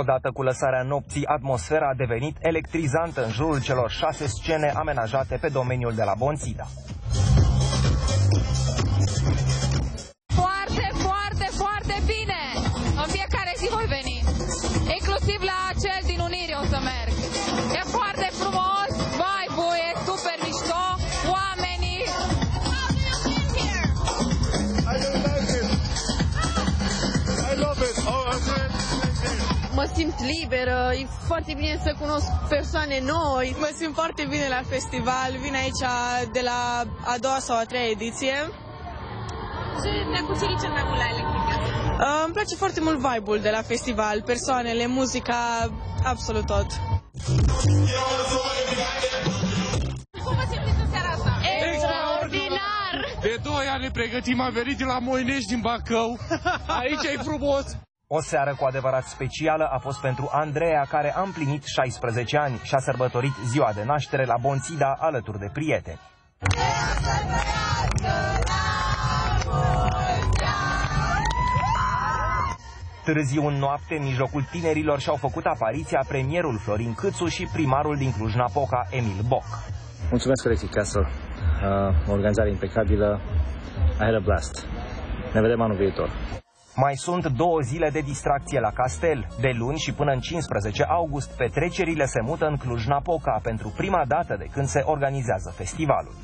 Odată cu lăsarea nopții, atmosfera a devenit electrizantă în jurul celor șase scene amenajate pe domeniul de la Bonțida. Foarte, foarte, foarte bine! În fiecare zi voi veni. Inclusiv la cel din Unire o să merg. E foarte frumos, vibe-ul e super mișto, oamenii... Mă simt liberă, e foarte bine să cunosc persoane noi. Mă simt foarte bine la festival, vin aici de la a doua sau a treia ediție. Ce te-a cucerit cel mai mult la Electrica? Uh, îmi place foarte mult vibe-ul de la festival, persoanele, muzica, absolut tot. Cum vă simțiți în seara asta? Extraordinar! De doi ani ne pregătim, am venit de la Moinești din Bacău. Aici e frumos. O seară cu adevărat specială a fost pentru Andreea, care a împlinit 16 ani și a sărbătorit ziua de naștere la Bonțida alături de prieteni. Târziu în noapte, în mijlocul tinerilor și-au făcut apariția premierul Florin Câțu și primarul din Cluj-Napoca, Emil Boc. Mulțumesc Electric Castle, uh, o organizare impecabilă. I had a blast. Ne vedem anul viitor. Mai sunt două zile de distracție la castel. De luni și până în 15 august, petrecerile se mută în Cluj-Napoca pentru prima dată de când se organizează festivalul.